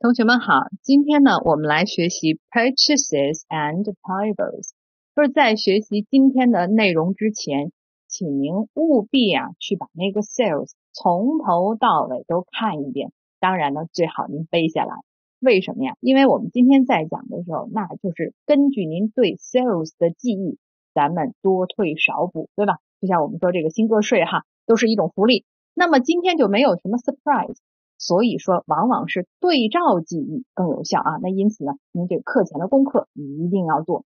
同学们好，今天呢，我们来学习 purchases and payables。就是在学习今天的内容之前，请您务必啊去把那个 sales 从头到尾都看一遍。当然呢，最好您背下来。为什么呀？因为我们今天在讲的时候，那就是根据您对 sales 的记忆，咱们多退少补，对吧？就像我们说这个新个税哈，都是一种福利。那么今天就没有什么 surprise。所以说，往往是对照记忆更有效啊。那因此呢，您这课前的功课你一定要做。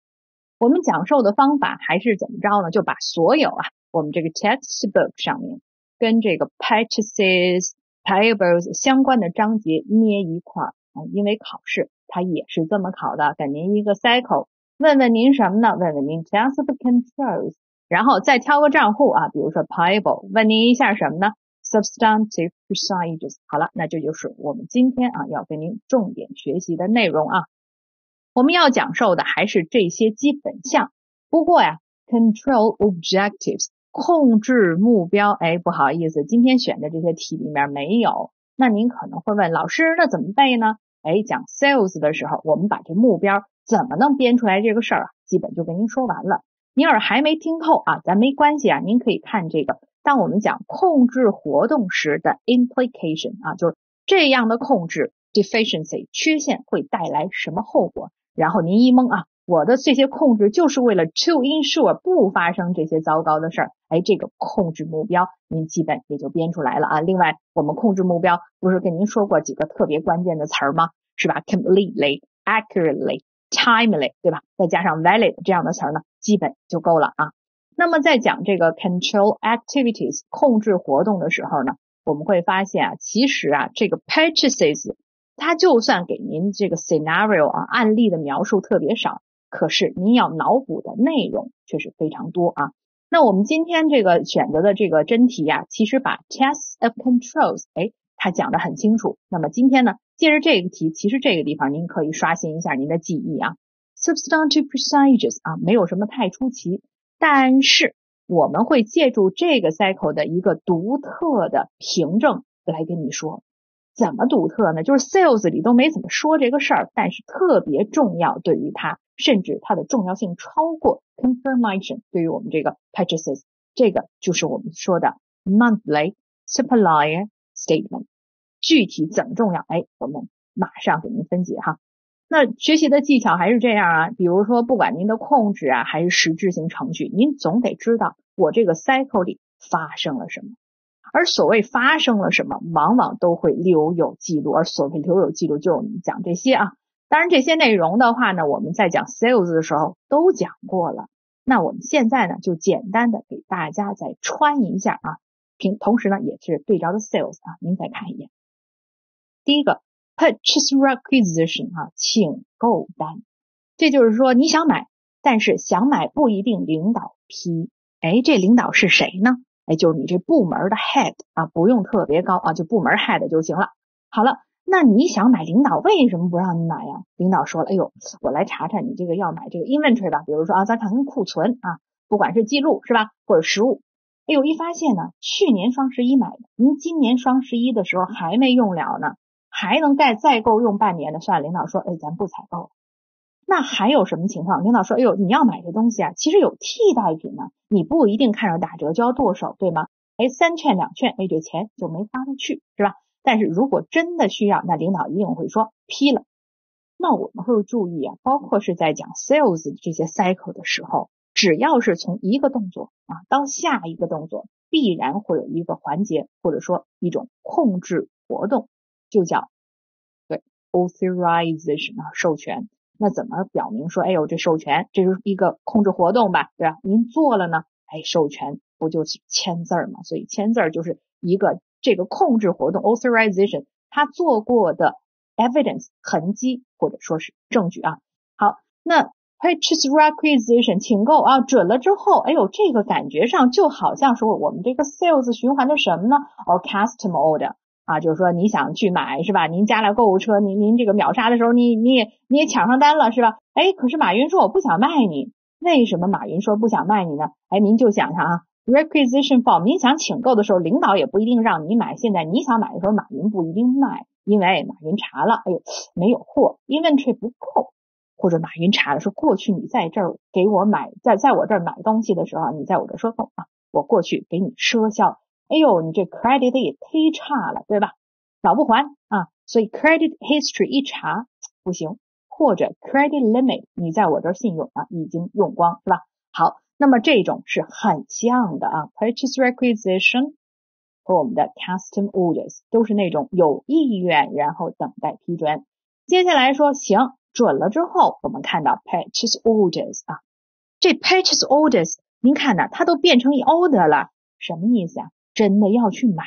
我们讲授的方法还是怎么着呢？就把所有啊，我们这个 textbook 上面跟这个 purchases payables 相关的章节捏一块儿啊。因为考试它也是这么考的，给您一个 cycle，问问您什么呢？问问您 just of controls，然后再挑个账户啊，比如说 payable，问您一下什么呢？Substantive procedures，好了，那这就是我们今天啊要跟您重点学习的内容啊。我们要讲授的还是这些基本项。不过呀，control objectives，控制目标，哎，不好意思，今天选的这些题里面没有。那您可能会问老师，那怎么背呢？哎，讲 sales 的时候，我们把这目标怎么能编出来这个事儿啊，基本就跟您说完了。您要是还没听透啊，咱没关系啊，您可以看这个。当我们讲控制活动时的 implication 啊，就是这样的控制 deficiency 缺陷会带来什么后果？然后您一懵啊，我的这些控制就是为了 to ensure 不发生这些糟糕的事儿。哎，这个控制目标您基本也就编出来了啊。另外，我们控制目标不是跟您说过几个特别关键的词儿吗？是吧？completely, accurately, timely，对吧？再加上 valid 这样的词儿呢，基本就够了啊。那么在讲这个 control activities 控制活动的时候呢，我们会发现啊，其实啊，这个 purchases 它就算给您这个 scenario 啊案例的描述特别少，可是您要脑补的内容却是非常多啊。那我们今天这个选择的这个真题呀，其实把 tests of controls 哎，它讲的很清楚。那么今天呢，借着这个题，其实这个地方您可以刷新一下您的记忆啊，substantive procedures 啊，没有什么太出奇。但是我们会借助这个 cycle 的一个独特的凭证来跟你说，怎么独特呢？就是 sales 里都没怎么说这个事儿，但是特别重要，对于它，甚至它的重要性超过 confirmation。对于我们这个 purchases，这个就是我们说的 monthly supplier statement。具体怎么重要？哎，我们马上给您分解哈。那学习的技巧还是这样啊，比如说，不管您的控制啊，还是实质性程序，您总得知道我这个 cycle 里发生了什么。而所谓发生了什么，往往都会留有记录。而所谓留有记录，就是我们讲这些啊。当然，这些内容的话呢，我们在讲 sales 的时候都讲过了。那我们现在呢，就简单的给大家再穿一下啊，平同时呢，也是对照的 sales 啊，您再看一眼。第一个。Purchase requisition 啊，请购单，这就是说你想买，但是想买不一定领导批。哎，这领导是谁呢？哎，就是你这部门的 head 啊，不用特别高啊，就部门 head 就行了。好了，那你想买，领导为什么不让你买呀？领导说了，哎呦，我来查查你这个要买这个 inventory 吧，比如说啊，咱看看库存啊，不管是记录是吧，或者实物。哎呦，一发现呢，去年双十一买的，您今年双十一的时候还没用了呢。还能再再够用半年的，算了。领导说，哎，咱不采购了。那还有什么情况？领导说，哎呦，你要买这东西啊，其实有替代品呢，你不一定看着打折就要剁手，对吗？哎，三劝两劝，哎，这钱就没花出去，是吧？但是如果真的需要，那领导一定会说批了。那我们会注意啊，包括是在讲 sales 这些 cycle 的时候，只要是从一个动作啊到下一个动作，必然会有一个环节或者说一种控制活动。就叫对 authorization 啊，授权。那怎么表明说，哎呦，这授权这是一个控制活动吧，对吧？您做了呢，哎，授权不就是签字儿吗？所以签字儿就是一个这个控制活动 authorization 他做过的 evidence 痕迹或者说是证据啊。好，那 purchase requisition 请购啊，准了之后，哎呦，这个感觉上就好像说我们这个 sales 循环的什么呢？哦，custom order。啊，就是说你想去买是吧？您加了购物车，您您这个秒杀的时候，你你也你也抢上单了是吧？哎，可是马云说我不想卖你，为什么马云说不想卖你呢？哎，您就想想啊，requisition for，您想请购的时候，领导也不一定让你买。现在你想买的时候，马云不一定卖。因为马云查了，哎呦，没有货，inventory 不够，或者马云查了，说过去你在这儿给我买，在在我这儿买东西的时候，你在我这赊购啊，我过去给你赊销，哎呦，你这 credit 也忒差了，对吧？老不还啊，所以 credit history 一查不行，或者 credit limit 你在我这信用啊已经用光，是吧？好，那么这种是很像的啊，purchase requisition。和我们的 custom orders 都是那种有意愿，然后等待批准。接下来说行准了之后，我们看到 purchase orders 啊，这 purchase orders 您看呢，它都变成 order 了，什么意思啊？真的要去买，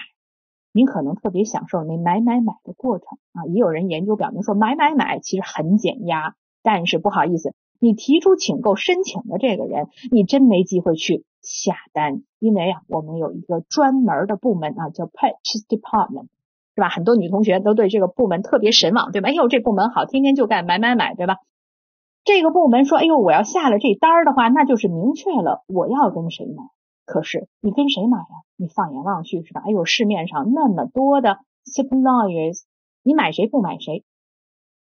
您可能特别享受那买买买的过程啊。也有人研究表明说，买买买其实很减压，但是不好意思，你提出请购申请的这个人，你真没机会去。下单，因为啊，我们有一个专门的部门啊，叫 Purchase Department，是吧？很多女同学都对这个部门特别神往，对吧？哎呦，这部门好，天天就干买买买，对吧？这个部门说，哎呦，我要下了这单的话，那就是明确了我要跟谁买。可是你跟谁买呀？你放眼望去，是吧？哎呦，市面上那么多的 suppliers，你买谁不买谁？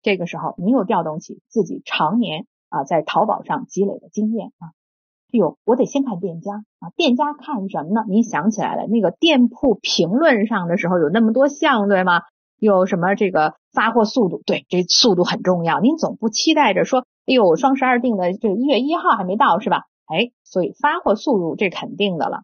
这个时候，你又调动起自己常年啊在淘宝上积累的经验啊。哎呦，我得先看店家啊！店家看什么呢？您想起来了，那个店铺评论上的时候有那么多项，对吗？有什么这个发货速度？对，这速度很重要。您总不期待着说，哎呦，双十二定的这一月一号还没到，是吧？哎，所以发货速度这肯定的了。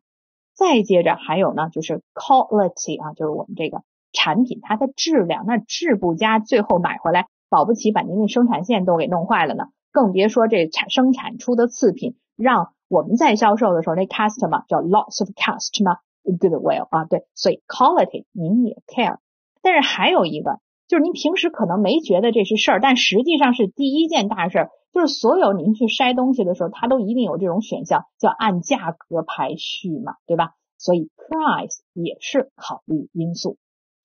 再接着还有呢，就是 quality 啊，就是我们这个产品它的质量，那质不佳，最后买回来保不齐把您那生产线都给弄坏了呢。更别说这产生产出的次品。让我们在销售的时候，那 customer 叫 loss of customer goodwill 啊，对，所以 quality 您也 care，但是还有一个就是您平时可能没觉得这是事儿，但实际上是第一件大事儿，就是所有您去筛东西的时候，它都一定有这种选项，叫按价格排序嘛，对吧？所以 price 也是考虑因素。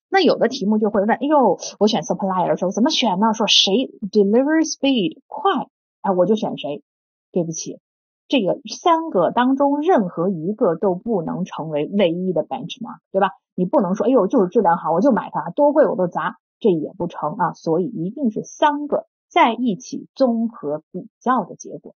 那有的题目就会问，哎呦，我选 supplier 的时候怎么选呢？说谁 delivery speed 快，哎，我就选谁。对不起。这个三个当中任何一个都不能成为唯一的 benchmark，对吧？你不能说，哎呦，就是质量好，我就买它，多贵我都砸，这也不成啊。所以一定是三个在一起综合比较的结果。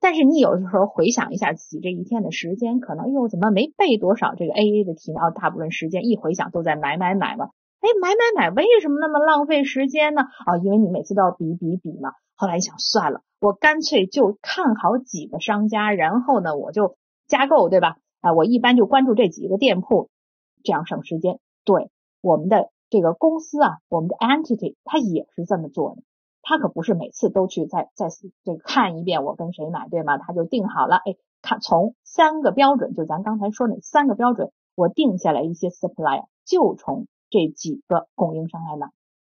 但是你有的时候回想一下自己这一天的时间，可能，又，怎么没背多少这个 AA 的题呢？大部分时间一回想都在买买买嘛。哎，买买买，为什么那么浪费时间呢？啊，因为你每次都要比比比嘛。后来一想，算了，我干脆就看好几个商家，然后呢，我就加购，对吧？啊，我一般就关注这几个店铺，这样省时间。对我们的这个公司啊，我们的 entity，它也是这么做的。它可不是每次都去再再这个看一遍我跟谁买，对吗？它就定好了，哎，看从三个标准，就咱刚才说那三个标准，我定下来一些 supplier，就从这几个供应商来买。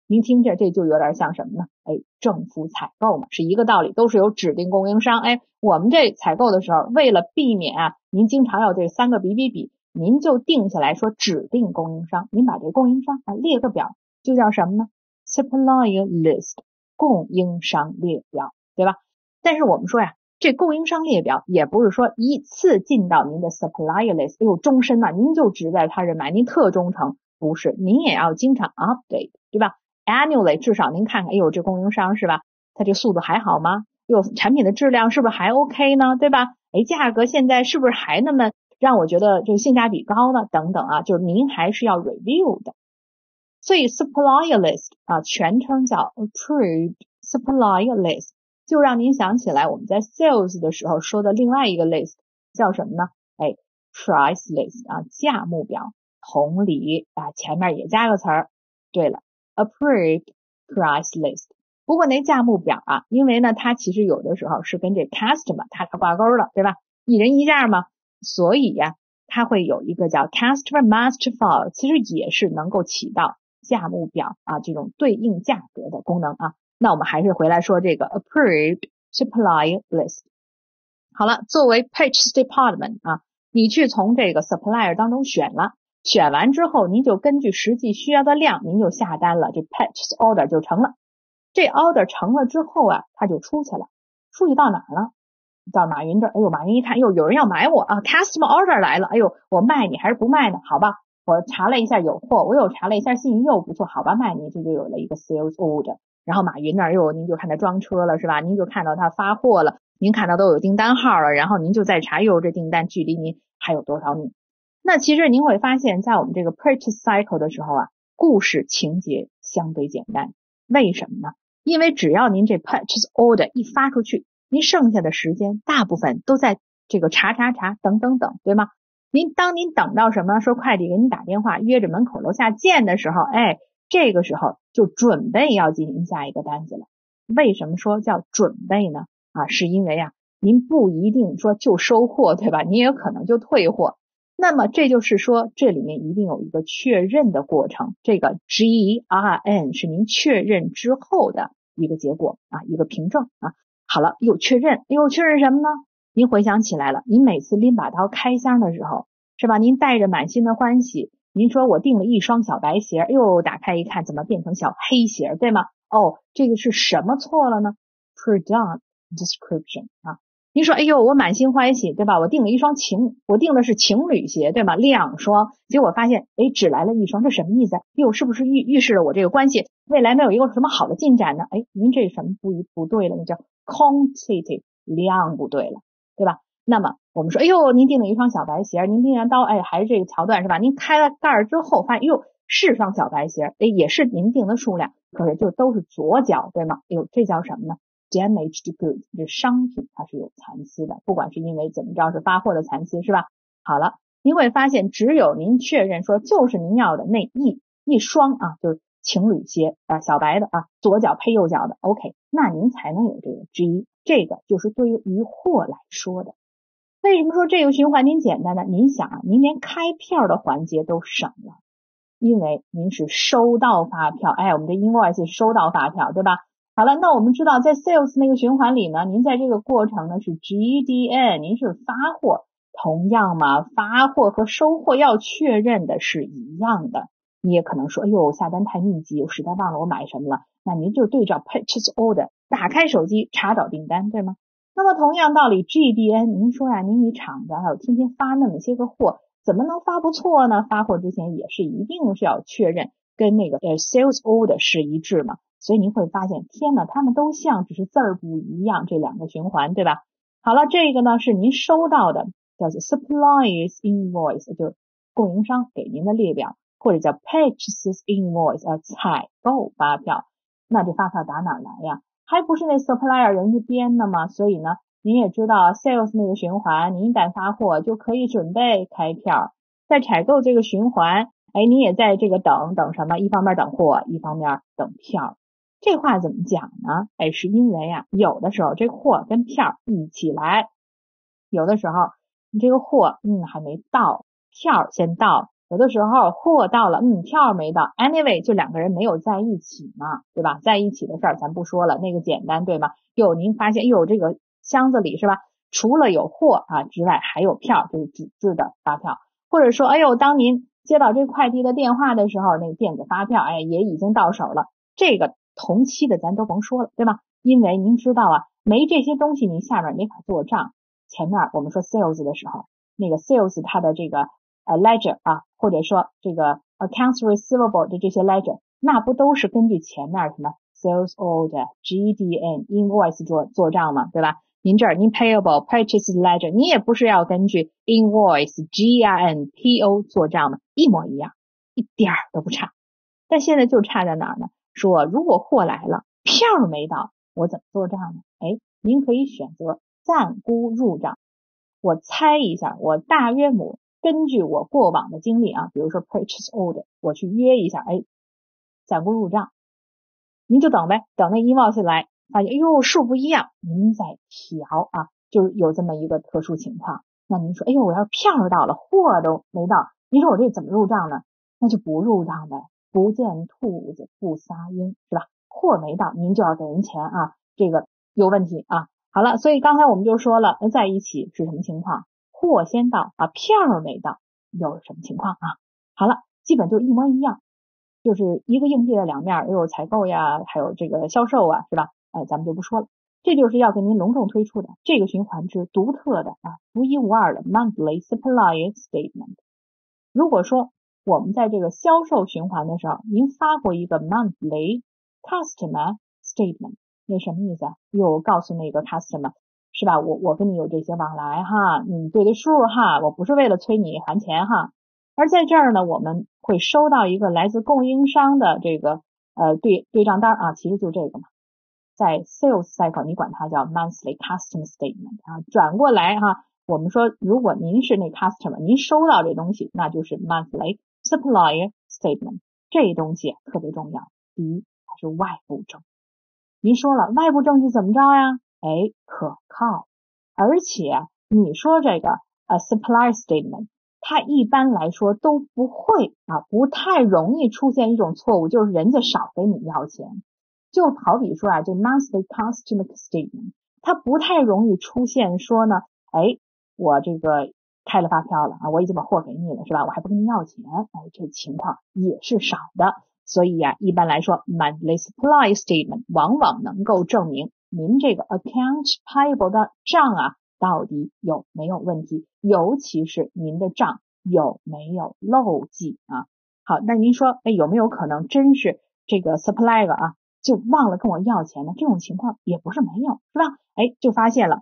您听着，这就有点像什么呢？哎，政府采购嘛，是一个道理，都是有指定供应商。哎，我们这采购的时候，为了避免啊，您经常要这三个比比比，您就定下来说指定供应商，您把这供应商啊列个表，就叫什么呢？Supplier list，供应商列表，对吧？但是我们说呀，这供应商列表也不是说一次进到您的 supplier list，哎呦，终身呐，您就只在他这买，您特忠诚，不是？您也要经常 update，对吧？Annually，至少您看看，哎呦，这供应商是吧？它这速度还好吗？又，产品的质量是不是还 OK 呢？对吧？哎，价格现在是不是还那么让我觉得这个性价比高呢？等等啊，就是您还是要 review 的。所以 supplier list 啊，全称叫 approved supplier list，就让您想起来我们在 sales 的时候说的另外一个 list 叫什么呢？哎，price list 啊，价目表。同理啊，前面也加个词儿。对了。Approved price list。不过那价目表啊，因为呢，它其实有的时候是跟这 customer 它俩挂钩了，对吧？一人一价嘛，所以呀，它会有一个叫 customer master file，其实也是能够起到价目表啊这种对应价格的功能啊。那我们还是回来说这个 approved supplier list。好了，作为 purchase department 啊，你去从这个 supplier 当中选了。选完之后，您就根据实际需要的量，您就下单了，这 purchase order 就成了。这 order 成了之后啊，它就出去了。出去到哪儿了？到马云这儿。哎呦，马云一看，哟，有人要买我啊，customer order 来了。哎呦，我卖你还是不卖呢？好吧，我查了一下有货，我又查了一下信誉又不错，好吧，卖你，这就有了一个 sales order。然后马云那儿又您就看他装车了是吧？您就看到他发货了，您看到都有订单号了，然后您就再查，又这订单距离您还有多少米？那其实您会发现在我们这个 purchase cycle 的时候啊，故事情节相对简单，为什么呢？因为只要您这 purchase order 一发出去，您剩下的时间大部分都在这个查查查等等等，对吗？您当您等到什么说快递给您打电话约着门口楼下见的时候，哎。这个时候就准备要进行下一个单子了。为什么说叫准备呢？啊，是因为啊，您不一定说就收货，对吧？你也可能就退货。那么这就是说，这里面一定有一个确认的过程。这个 G R N 是您确认之后的一个结果啊，一个凭证啊。好了，又确认，又确认什么呢？您回想起来了，您每次拎把刀开箱的时候，是吧？您带着满心的欢喜。您说我订了一双小白鞋，又打开一看，怎么变成小黑鞋，对吗？哦，这个是什么错了呢？Product description 啊，您说，哎呦，我满心欢喜，对吧？我订了一双情，我订的是情侣鞋，对吗？两双，结果发现，哎，只来了一双，这什么意思？哟，是不是预预示了我这个关系未来没有一个什么好的进展呢？哎，您这什么不一不对了？那叫 quantity 量不对了，对吧？那么我们说，哎呦，您订了一双小白鞋，您订完刀，哎，还是这个桥段是吧？您开了盖儿之后，发现哟，是双小白鞋，哎，也是您订的数量，可是就都是左脚，对吗？哎呦，这叫什么呢？Damaged goods，这商品它是有残丝的，不管是因为怎么着，是发货的残丝是吧？好了，您会发现，只有您确认说就是您要的那一一双啊，就是情侣鞋啊，小白的啊，左脚配右脚的，OK，那您才能有这个 G，这个就是对于鱼货来说的。为什么说这个循环您简单呢？您想啊，您连开票的环节都省了，因为您是收到发票，哎，我们这 invoice 收到发票，对吧？好了，那我们知道在 sales 那个循环里呢，您在这个过程呢是 GDN，您是发货，同样嘛，发货和收货要确认的是一样的。你也可能说，哎呦，下单太密集，我实在忘了我买什么了，那您就对照 purchase order，打开手机查找订单，对吗？那么同样道理，GDN，您说呀，您一厂子还有天天发那么些个货，怎么能发不错呢？发货之前也是一定是要确认跟那个呃 sales order 是一致嘛。所以您会发现，天呐，他们都像，只是字儿不一样，这两个循环，对吧？好了，这个呢是您收到的，叫做 Supplies invoice，就是供应商给您的列表，或者叫 purchases invoice，呃，采购发票。那这发票打哪来呀？还不是那 supplier 人家编的吗？所以呢，您也知道 sales 那个循环，您一旦发货就可以准备开票，在采购这个循环，哎，你也在这个等等什么？一方面等货，一方面等票。这话怎么讲呢？哎，是因为啊，有的时候这货跟票一起来，有的时候你这个货嗯还没到，票先到。有的时候货到了，嗯，票没到，anyway，就两个人没有在一起嘛，对吧？在一起的事儿咱不说了，那个简单，对吗？哟，您发现哟，这个箱子里是吧？除了有货啊之外，还有票，就是纸质的发票，或者说，哎呦，当您接到这快递的电话的时候，那个电子发票，哎，也已经到手了。这个同期的咱都甭说了，对吧？因为您知道啊，没这些东西，您下面没法做账。前面我们说 sales 的时候，那个 sales 它的这个。呃，ledger 啊，或者说这个 accounts receivable 的这些 ledger，那不都是根据前面什么 sales order、GDN、invoice 做做账吗？对吧？您这儿您 payable、purchase ledger，你也不是要根据 invoice、GRN、PO 做账吗？一模一样，一点儿都不差。但现在就差在哪儿呢？说如果货来了，票没到，我怎么做账呢？哎，您可以选择暂估入账。我猜一下，我大约母。根据我过往的经历啊，比如说 purchase order，我去约一下，哎，暂不入账，您就等呗，等那 invoice 来，发现哎呦数不一样，您再调啊，就是有这么一个特殊情况。那您说，哎呦，我要是票到了，货都没到，您说我这怎么入账呢？那就不入账呗，不见兔子不撒鹰，是吧？货没到，您就要给人钱啊，这个有问题啊。好了，所以刚才我们就说了，那在一起是什么情况？货先到啊，票没到，又是什么情况啊？好了，基本就一模一样，就是一个硬币的两面，又有采购呀，还有这个销售啊，是吧？哎，咱们就不说了，这就是要给您隆重推出的这个循环之独特的啊，独一无二的 monthly supply statement。如果说我们在这个销售循环的时候，您发过一个 monthly customer statement，那什么意思啊？又告诉那个 customer 是吧？我我跟你有这些往来哈，你对的数哈，我不是为了催你还钱哈。而在这儿呢，我们会收到一个来自供应商的这个呃对对账单啊，其实就这个嘛。在 sales cycle，你管它叫 monthly custom statement 啊。转过来哈，我们说如果您是那 customer，您收到这东西，那就是 monthly supplier statement。这东西特别重要。第一，它是外部证。您说了，外部证据怎么着呀？哎，可靠。而且你说这个呃，supply statement。它一般来说都不会啊，不太容易出现一种错误，就是人家少给你要钱。就好比说啊，这 monthly customer statement，它不太容易出现说呢，哎，我这个开了发票了啊，我已经把货给你了，是吧？我还不跟你要钱，哎，这情况也是少的。所以呀，一般来说，monthly supply statement 往往能够证明您这个 account payable 的账啊。到底有没有问题？尤其是您的账有没有漏记啊？好，那您说，哎，有没有可能真是这个 supplier 啊，就忘了跟我要钱呢？这种情况也不是没有，是吧？哎，就发现了，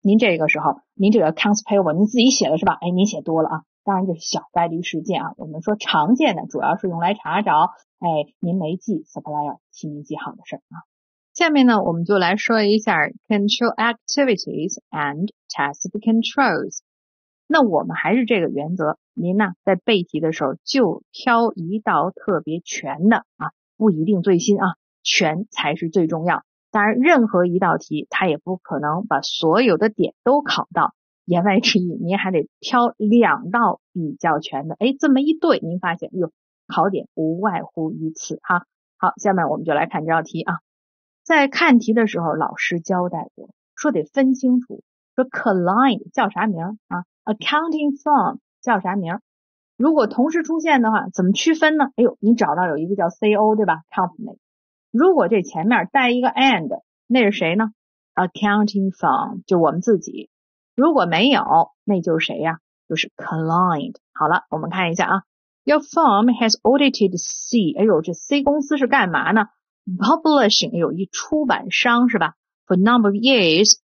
您这个时候，您这个 accounts payable 您自己写的是吧？哎，您写多了啊，当然这是小概率事件啊。我们说常见的，主要是用来查找，哎，您没记 supplier，请您记好的事儿啊。下面呢，我们就来说一下 control activities and test controls。那我们还是这个原则，您呢在背题的时候就挑一道特别全的啊，不一定最新啊，全才是最重要。当然，任何一道题它也不可能把所有的点都考到。言外之意，您还得挑两道比较全的。哎，这么一对，您发现哟，考点无外乎于此哈。好，下面我们就来看这道题啊。在看题的时候，老师交代过，说得分清楚，说 client 叫啥名啊，accounting firm 叫啥名？如果同时出现的话，怎么区分呢？哎呦，你找到有一个叫 CO 对吧？company。如果这前面带一个 and，那是谁呢？accounting firm 就我们自己。如果没有，那就是谁呀？就是 client。好了，我们看一下啊，Your firm has audited C。哎呦，这 C 公司是干嘛呢？publishing 有一出版商是吧？For number of years,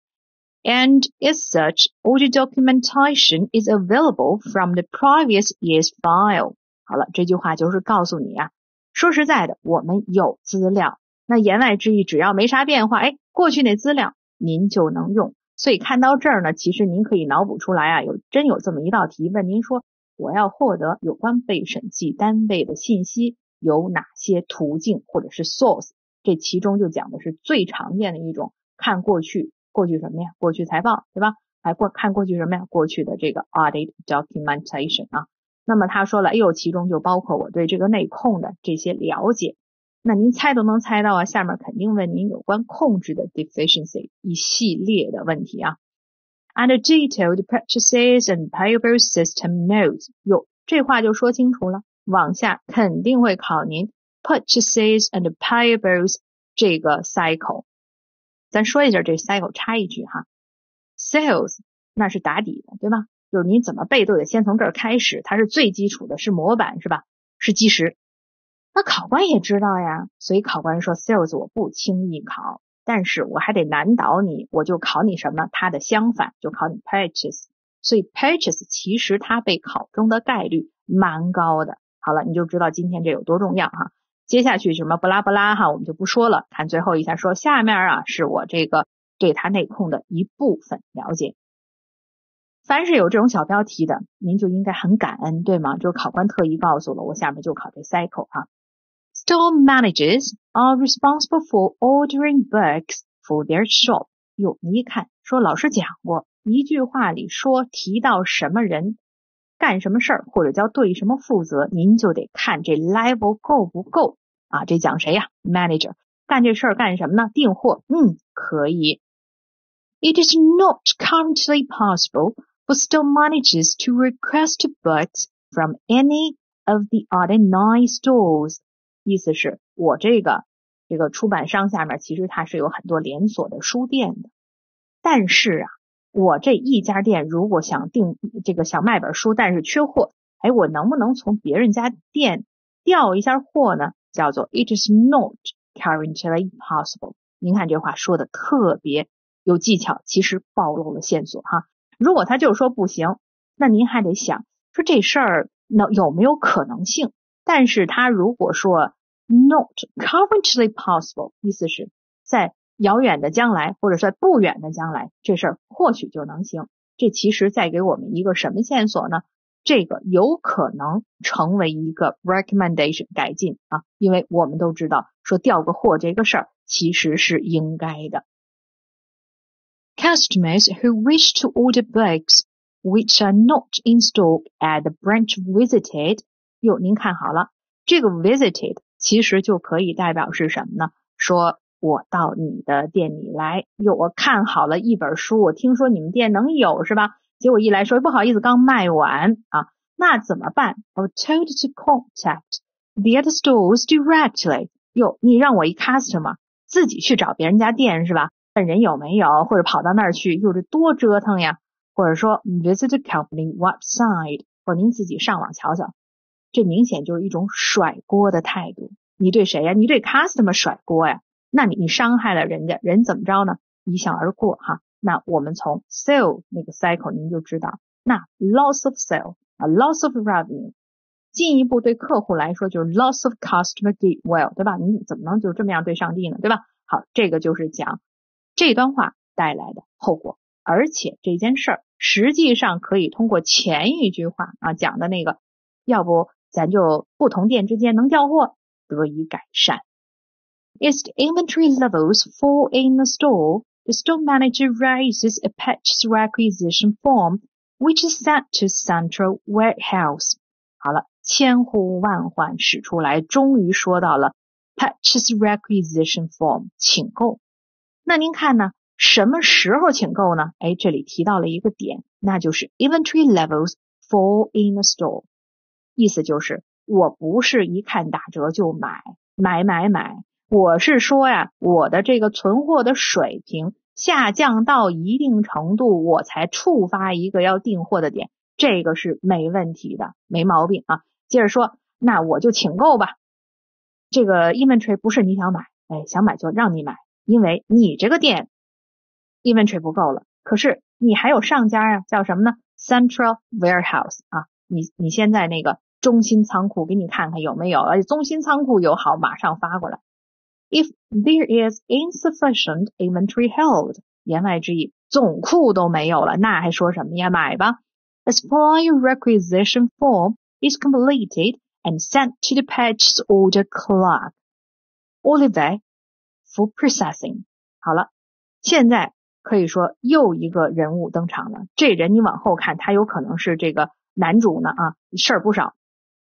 and as such, all the documentation is available from the previous year's file。好了，这句话就是告诉你啊，说实在的，我们有资料。那言外之意，只要没啥变化，哎，过去那资料您就能用。所以看到这儿呢，其实您可以脑补出来啊，有真有这么一道题问您说，我要获得有关被审计单位的信息。有哪些途径或者是 source？这其中就讲的是最常见的一种，看过去，过去什么呀？过去财报，对吧？还过看过去什么呀？过去的这个 audit documentation 啊。那么他说了，哎呦，其中就包括我对这个内控的这些了解。那您猜都能猜到啊，下面肯定问您有关控制的 deficiency 一系列的问题啊。And detailed purchases and payable system notes，哟，这话就说清楚了。往下肯定会考您 purchases and payables 这个 cycle。咱说一下这 cycle，插一句哈，sales 那是打底的，对吧？就是你怎么背都得先从这儿开始，它是最基础的，是模板，是吧？是基石。那考官也知道呀，所以考官说 sales 我不轻易考，但是我还得难倒你，我就考你什么？它的相反，就考你 purchase。所以 purchase 其实它被考中的概率蛮高的。好了，你就知道今天这有多重要哈。接下去什么不拉不拉哈，我们就不说了。看最后一下，说下面啊是我这个对它内控的一部分了解。凡是有这种小标题的，您就应该很感恩，对吗？就是考官特意告诉了我，下面就考这 cycle 啊。Store managers are responsible for ordering books for their shop。哟，你一看说老师讲过一句话里说提到什么人。干什么事儿或者叫对什么负责，您就得看这 level 够不够啊？这讲谁呀？Manager 干这事儿干什么呢？订货，嗯，可以。It is not currently possible for store managers to request books from any of the other nine stores。意思是我这个这个出版商下面其实它是有很多连锁的书店的，但是啊。 我这一家店如果想订这个想卖本书，但是缺货，哎，我能不能从别人家店调一下货呢？叫做 It is not currently possible。您看这话说的特别有技巧，其实暴露了线索哈。如果他就是说不行，那您还得想说这事儿那有没有可能性？但是他如果说 not currently possible，意思是在遥远的将来，或者说不远的将来，这事儿或许就能行。这其实在给我们一个什么线索呢？这个有可能成为一个 recommendation 改进啊，因为我们都知道说调个货这个事儿其实是应该的。Customers who wish to order books which are not in stock at the branch visited，哟，您看好了，这个 visited 其实就可以代表是什么呢？说我到你的店里来，哟，我看好了一本书，我听说你们店能有是吧？结果一来说不好意思，刚卖完啊，那怎么办？I was told to contact the other stores directly。哟，你让我一 customer 自己去找别人家店是吧？问人有没有，或者跑到那儿去，哟，这多折腾呀！或者说 visit the company website，或您自己上网瞧瞧，这明显就是一种甩锅的态度。你对谁呀？你对 customer 甩锅呀？那你你伤害了人家，人怎么着呢？一笑而过哈。那我们从 sale 那个 cycle 您就知道，那 loss of sale 啊，loss of revenue，进一步对客户来说就是 loss of customer goodwill，对吧？你怎么能就这么样对上帝呢？对吧？好，这个就是讲这段话带来的后果，而且这件事儿实际上可以通过前一句话啊讲的那个，要不咱就不同店之间能调货得以改善。Is the inventory levels fall in the store? The store manager raises a purchase requisition form, which is sent to central warehouse. 好了，千呼万唤始出来，终于说到了 purchase requisition form 请购。那您看呢？什么时候请购呢？哎，这里提到了一个点，那就是 inventory levels fall in the store。意思就是我不是一看打折就买，买买买。 我是说呀，我的这个存货的水平下降到一定程度，我才触发一个要订货的点，这个是没问题的，没毛病啊。接着说，那我就请购吧。这个 inventory 不是你想买，哎，想买就让你买，因为你这个店 inventory 不够了。可是你还有上家啊，叫什么呢？Central warehouse 啊，你你先在那个中心仓库给你看看有没有，而且中心仓库有好，马上发过来。If there is insufficient inventory held，言外之意，总库都没有了，那还说什么呀？买吧。A supply requisition form is completed and sent to the purchase order clerk, Oliver, for processing。好了，现在可以说又一个人物登场了。这人你往后看，他有可能是这个男主呢啊，事儿不少。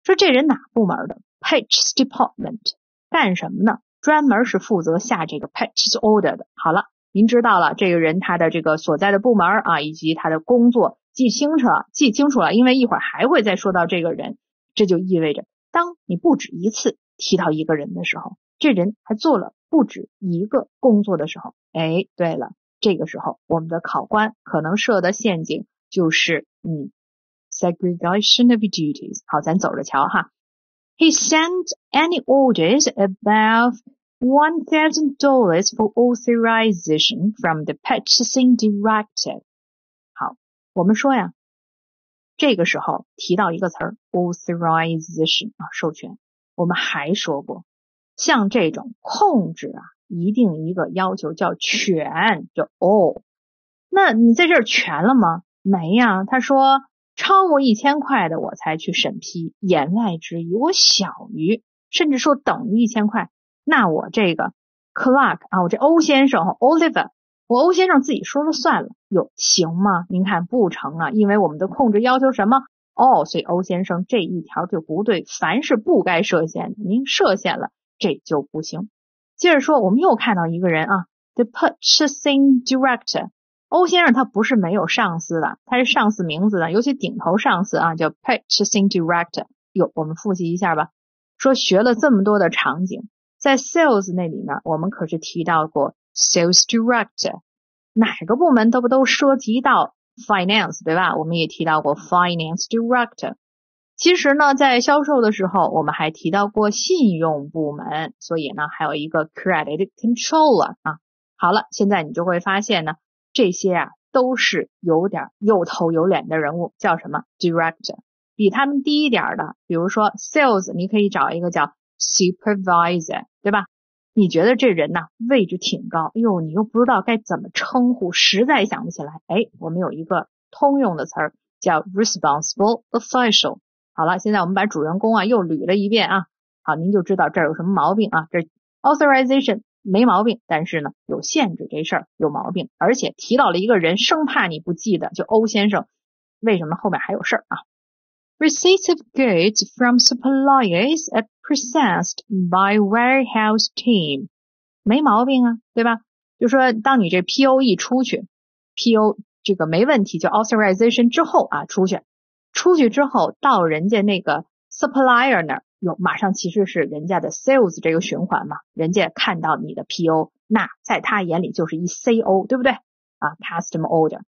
说这人哪部门的？Purchase department，干什么呢？ 专门是负责下这个 purchase order 的。好了，您知道了这个人他的这个所在的部门啊，以及他的工作记清楚了，记清楚了。因为一会儿还会再说到这个人，这就意味着，当你不止一次提到一个人的时候，这人还做了不止一个工作的时候，哎，对了，这个时候我们的考官可能设的陷阱就是，嗯，segregation of duties。好，咱走着瞧哈。He sent any orders above one thousand dollars for authorization from the purchasing director。好，我们说呀，这个时候提到一个词儿 authorization 啊，授权。我们还说过，像这种控制啊，一定一个要求叫全，叫 all。那你在这儿全了吗？没呀，他说。超过一千块的我才去审批，言外之意我小于，甚至说等于一千块，那我这个 Clark 啊，我这欧先生 Oliver，我欧先生自己说了算了，有行吗？您看不成啊，因为我们的控制要求什么？哦，所以欧先生这一条就不对，凡是不该设限的，您设限了，这就不行。接着说，我们又看到一个人啊，The Purchasing Director。欧先生他不是没有上司的，他是上司名字的，尤其顶头上司啊，叫 purchasing director。哟，我们复习一下吧。说学了这么多的场景，在 sales 那里面，我们可是提到过 sales director，哪个部门都不都涉及到 finance，对吧？我们也提到过 finance director。其实呢，在销售的时候，我们还提到过信用部门，所以呢，还有一个 credit controller 啊。好了，现在你就会发现呢，这些啊都是有点有头有脸的人物，叫什么 director。比他们低一点的，比如说 sales，你可以找一个叫 supervisor，对吧？你觉得这人呢位置挺高，哎呦，你又不知道该怎么称呼，实在想不起来。哎，我们有一个通用的词儿叫 responsible official。好了，现在我们把主人公啊又捋了一遍啊，好，您就知道这儿有什么毛病啊。这 authorization 没毛病，但是呢有限制这事儿有毛病，而且提到了一个人，生怕你不记得，就欧先生，为什么后面还有事儿啊？Receipts of goods from suppliers are processed by warehouse team，没毛病啊，对吧？就说当你这 PO 一出去，PO 这个没问题，就 authorization 之后啊出去。出去之后，到人家那个 supplier 那儿，有，马上其实是人家的 sales 这个循环嘛。人家看到你的 PO，那在他眼里就是一 CO，对不对？啊 custom order。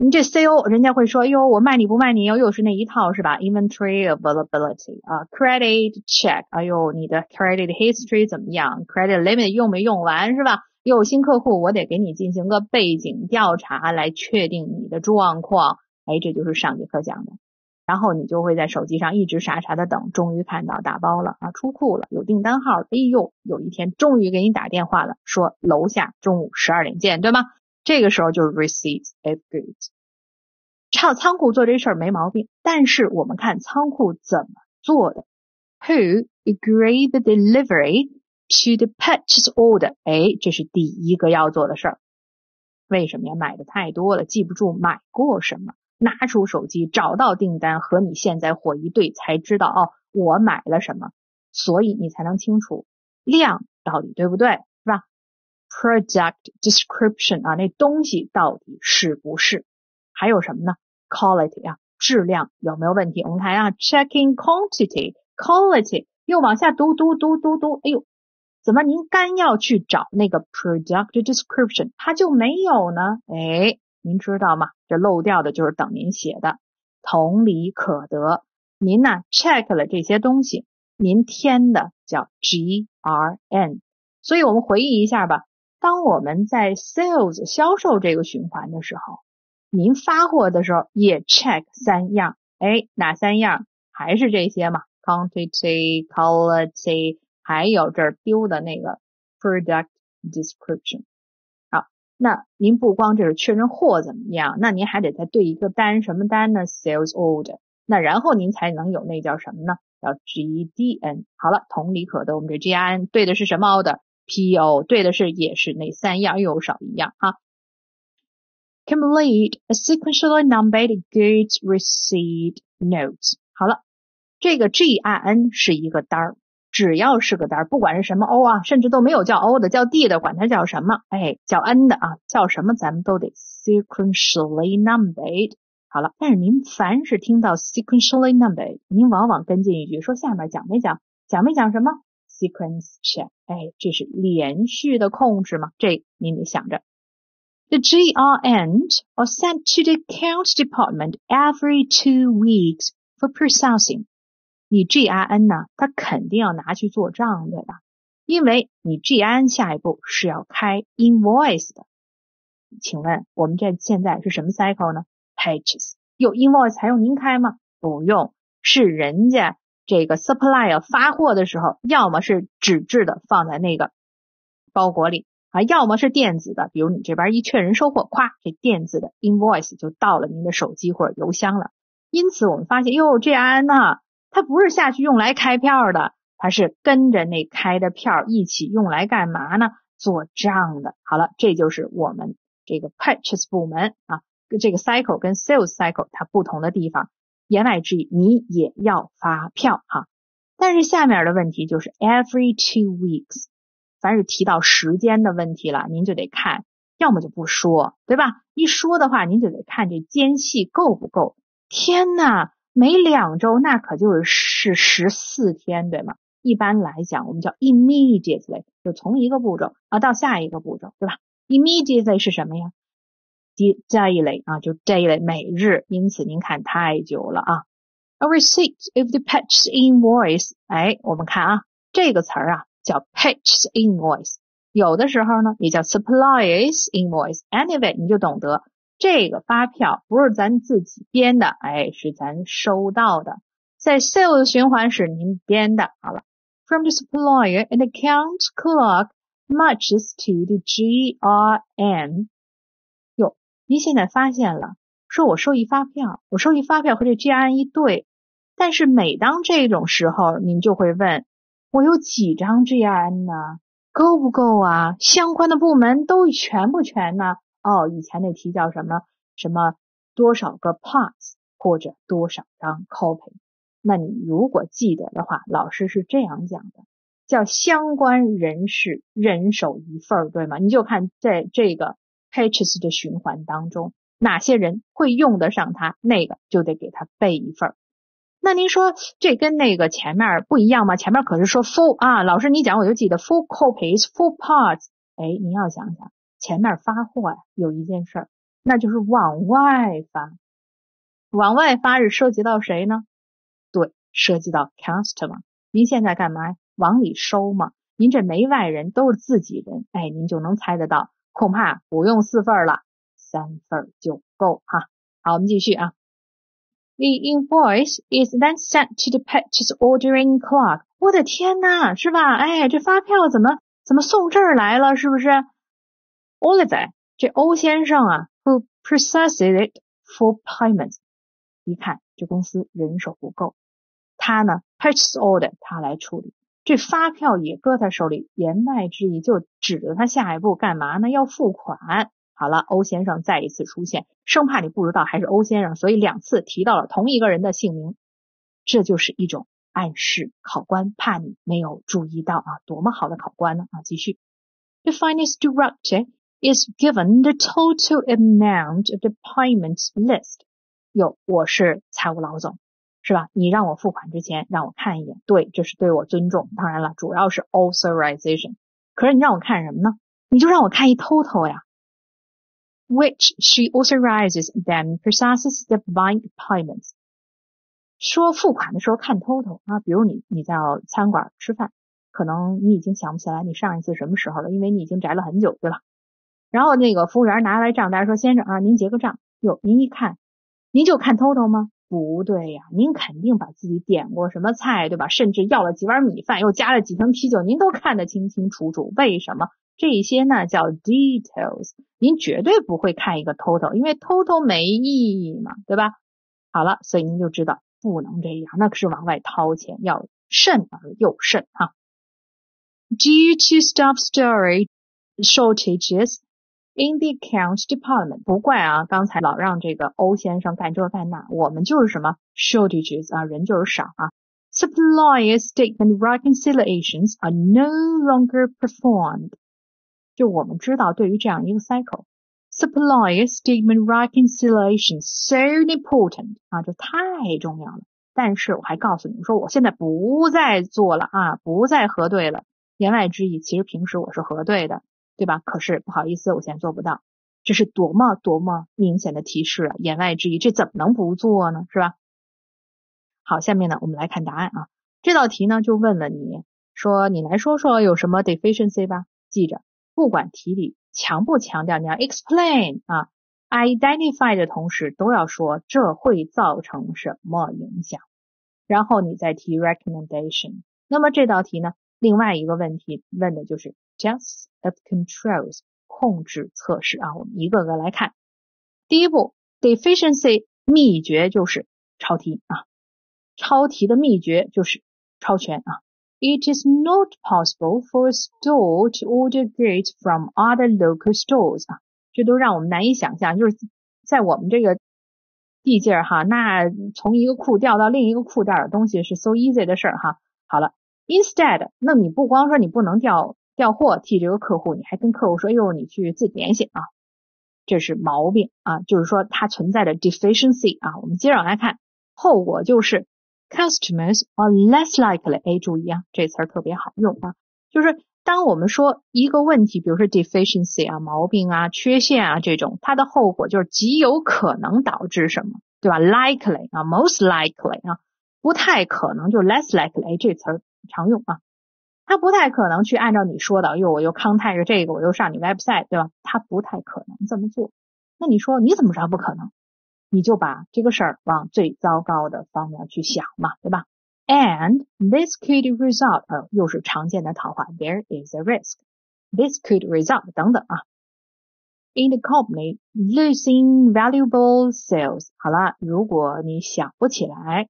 你这 CO，人家会说，哟，我卖你不卖你，又又是那一套是吧？Inventory availability 啊，credit check，哎呦，你的 credit history 怎么样？credit limit 用没用完是吧？有新客户，我得给你进行个背景调查来确定你的状况。哎，这就是上节课讲的，然后你就会在手机上一直傻傻的等，终于看到打包了啊，出库了，有订单号，哎呦，有一天终于给你打电话了，说楼下中午十二点见，对吗？这个时候就是 receipts of goods。唱仓库做这事儿没毛病，但是我们看仓库怎么做的，Who agreed the delivery to the purchase order？哎，这是第一个要做的事儿。为什么呀？买的太多了，记不住买过什么。拿出手机，找到订单和你现在货一对，才知道哦，我买了什么，所以你才能清楚量到底对不对，是吧？Product description 啊，那东西到底是不是？还有什么呢？Quality 啊，质量有没有问题？我们看啊，checking quantity，quality 又往下读读读读读，哎呦，怎么您干要去找那个 product description，它就没有呢？哎。您知道吗？这漏掉的就是等您写的。同理可得，您呢 check 了这些东西，您填的叫 G R N。所以我们回忆一下吧。当我们在 sales 销售这个循环的时候，您发货的时候也 check 三样，哎，哪三样？还是这些嘛？Quantity, quality，还有这儿丢的那个 product description。那您不光这是确认货怎么样，那您还得再对一个单，什么单呢？Sales order。那然后您才能有那叫什么呢？叫 GDN。好了，同理可得，我们这 g i n 对的是什么 order？PO 对的是也是那三样，又少一样哈。Complete a sequentially numbered goods receipt notes。好了，这个 GIN 是一个单儿。只要是个单，不管是什么 O 啊，甚至都没有叫 O 的，叫 D 的，管它叫什么，哎，叫 N 的啊，叫什么咱们都得 sequentially numbered。好了，但是您凡是听到 sequentially numbered，您往往跟进一句说下面讲没讲，讲没讲什么 sequence check？哎，这是连续的控制吗？这您得想着。The GRNs are sent to the accounts department every two weeks for processing. 你 G I N 呢？它肯定要拿去做账，对吧？因为你 G I N 下一步是要开 invoice 的。请问我们这现在是什么 cycle 呢？Pages 有 invoice 还用您开吗？不用，是人家这个 supplier 发货的时候，要么是纸质的放在那个包裹里啊，要么是电子的，比如你这边一确认收货，咵，这电子的 invoice 就到了您的手机或者邮箱了。因此我们发现，哟，G I N 呢？它不是下去用来开票的，它是跟着那开的票一起用来干嘛呢？做账的。好了，这就是我们这个 purchase 部门啊，这个 cycle 跟 sales cycle 它不同的地方。言外之意，你也要发票哈。但是下面的问题就是 every two weeks，凡是提到时间的问题了，您就得看，要么就不说，对吧？一说的话，您就得看这间隙够不够。天呐！每两周那可就是是十四天，对吗？一般来讲，我们叫 immediately，就从一个步骤啊到下一个步骤，对吧？immediately 是什么呀？daily 啊，就 daily 每日。因此您看太久了啊。A receipt of the purchase invoice，哎，我们看啊，这个词儿啊叫 purchase invoice，有的时候呢也叫 supplies invoice。Anyway，你就懂得这个发票不是咱自己编的，哎，是咱收到的，在 sales 循环是您编的。好了，from the supplier and account clerk matches to the GRN。哟，您现在发现了，说我收一发票，我收一发票和这 GRN 一对。但是每当这种时候，您就会问我有几张 GRN 呢？够不够啊？相关的部门都全不全呢？哦，以前那题叫什么什么多少个 parts 或者多少张 copy？那你如果记得的话，老师是这样讲的，叫相关人士人手一份，对吗？你就看在这个 pages 的循环当中，哪些人会用得上它，那个就得给他备一份。那您说这跟那个前面不一样吗？前面可是说 full 啊，老师你讲我就记得 full copies, full parts。哎，您要想想前面发货呀，有一件事儿，那就是往外发。往外发是涉及到谁呢？对，涉及到 customer。您现在干嘛？往里收嘛。您这没外人，都是自己人。哎，您就能猜得到，恐怕不用四份了，三份就够哈。好，我们继续啊。The invoice is then sent to the purchase ordering clerk。我的天呐，是吧？哎，这发票怎么怎么送这儿来了？是不是？Oliver，这欧先生啊，who processes it for payment。一看这公司人手不够，他呢，purchase order 他来处理，这发票也搁他手里，言外之意就指着他下一步干嘛呢？要付款。好了，欧先生再一次出现，生怕你不知道还是欧先生，所以两次提到了同一个人的姓名，这就是一种暗示。考官怕你没有注意到啊，多么好的考官呢啊！继续，The finance director is given the total amount of the payments list。哟，我是财务老总，是吧？你让我付款之前让我看一眼，对，这是对我尊重。当然了，主要是 authorization。可是你让我看什么呢？你就让我看一 total 呀。which she authorizes them processes the bank payments。说付款的时候看 total 啊，比如你你在餐馆吃饭，可能你已经想不起来你上一次什么时候了，因为你已经宅了很久，对吧？然后那个服务员拿来账单说：“先生啊，您结个账。”哟，您一看，您就看 total 吗？不对呀，您肯定把自己点过什么菜，对吧？甚至要了几碗米饭，又加了几瓶啤酒，您都看得清清楚楚。为什么？这些呢叫 details，您绝对不会看一个 total，因为 total 没意义嘛，对吧？好了，所以您就知道不能这样，那可是往外掏钱，要慎而又慎哈。Due to staff story shortages in the accounts department，不怪啊，刚才老让这个欧先生干这干那，我们就是什么 shortages 啊，人就是少啊。Supplier statement reconciliations are no longer performed. 就我们知道，对于这样一个 cycle，supplier statement reconciliation so important 啊，这太重要了。但是我还告诉你说，我现在不再做了啊，不再核对了。言外之意，其实平时我是核对的， 对吧？可是不好意思，我现在做不到。这是多么多么明显的提示啊！言外之意，这怎么能不做呢？是吧？好，下面呢，我们来看答案啊。这道题呢，就问了你说，你来说说有什么 deficiency 吧？记着。不管题里强不强调，你要 explain 啊，identify 的同时都要说这会造成什么影响，然后你再提 recommendation。那么这道题呢，另外一个问题问的就是 just of controls 控制测试啊，我们一个个来看。第一步，deficiency 秘诀就是抄题啊，抄题的秘诀就是抄全啊。It is not possible for a store to order goods from other local stores 啊，这都让我们难以想象。就是在我们这个地界儿哈，那从一个库调到另一个库袋的东西是 so easy 的事儿哈。好了，instead，那你不光说你不能调调货替这个客户，你还跟客户说，哎呦，你去自己联系啊，这是毛病啊，就是说它存在的 deficiency 啊。我们接着往下看，后果就是。Customers are less likely。哎，注意啊，这词儿特别好用啊。就是当我们说一个问题，比如说 deficiency 啊、毛病啊、缺陷啊这种，它的后果就是极有可能导致什么，对吧？Likely 啊，most likely 啊，不太可能，就 less likely 这词儿常用啊，他不太可能去按照你说的，哟，我又 contact 这个，我又上你 website，对吧？他不太可能这么做。那你说你怎么知道不可能？你就把这个事儿往最糟糕的方面去想嘛，对吧？And this could result，呃，又是常见的套话，there is a risk，this could result 等等啊。In the company losing valuable sales，好了，如果你想不起来